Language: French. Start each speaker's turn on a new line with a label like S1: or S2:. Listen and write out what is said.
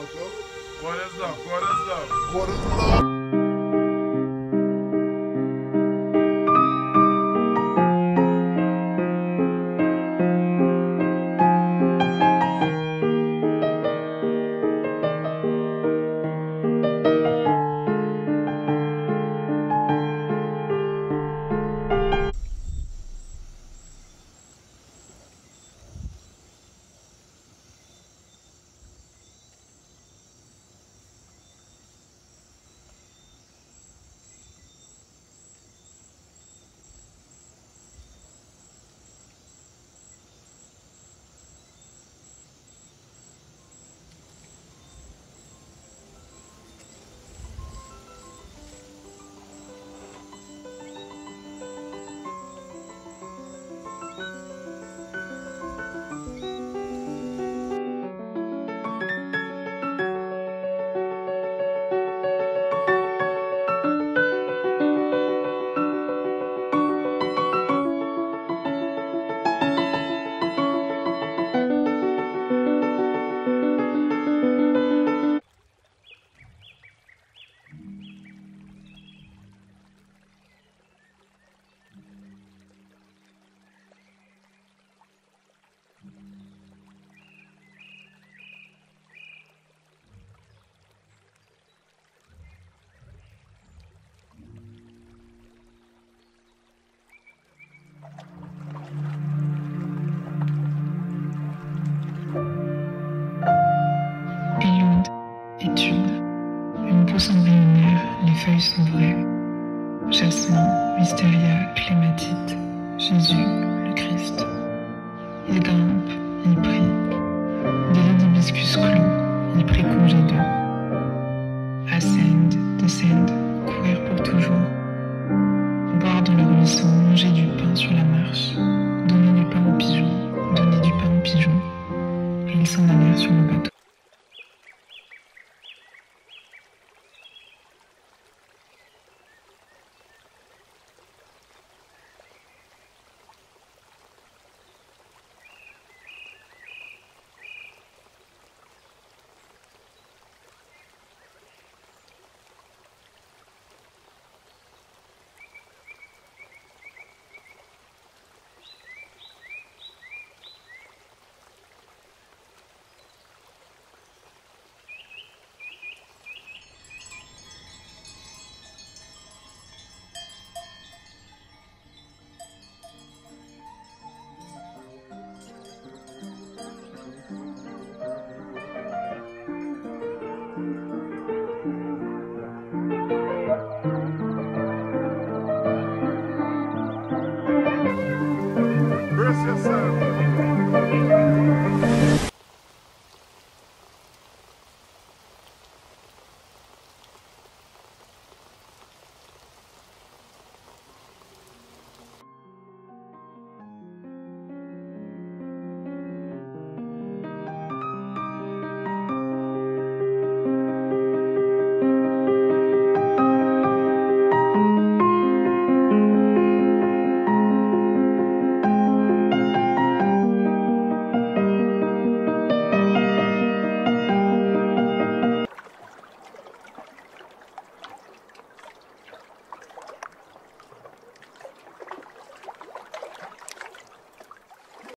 S1: What is love, What is love.
S2: What is love.
S3: Les feuilles sont vraies. Jasmin, Mysteria, clématite, Jésus, le Christ. Il grimpe, il prie. Délai d'hibiscus clos, il prit congé d'eux. Ascend, descend, courir pour toujours. Boire dans le ruisseau, manger du pain sur la marche.
S1: Yes, sir.